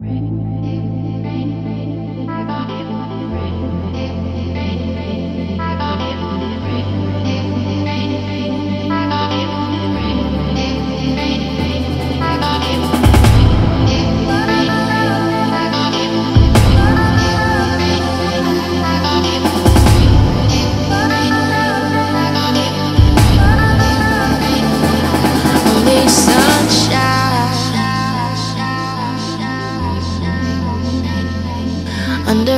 Ready?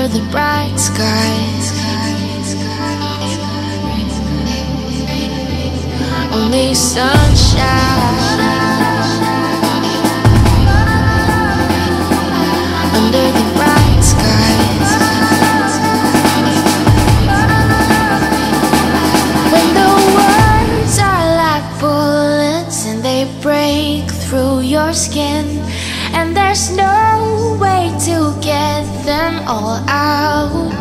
Under the bright skies. Only sunshine under the bright skies. When the words are like bullets and they break through your skin, and there's no way to get them all out.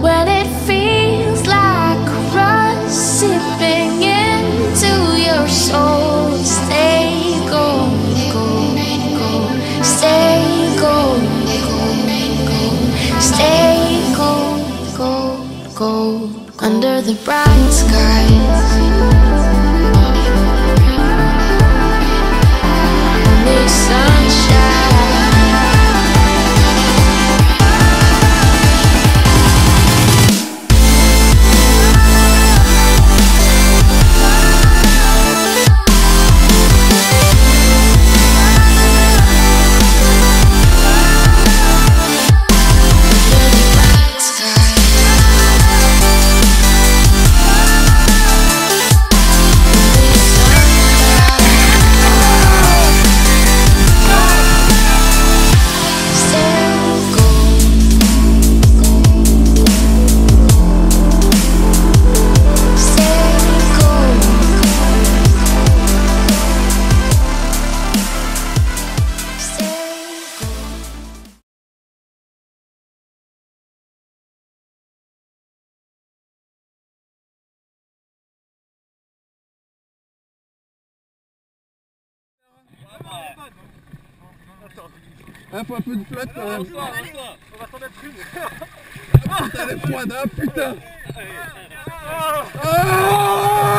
When it feels like rust sipping into your soul, stay gold, gold, gold, stay gold, gold, gold, stay gold, gold, gold, under the bright skies. Un peu, un peu de flotte quand même. On va s'en mettre une. Les d'un putain. Oh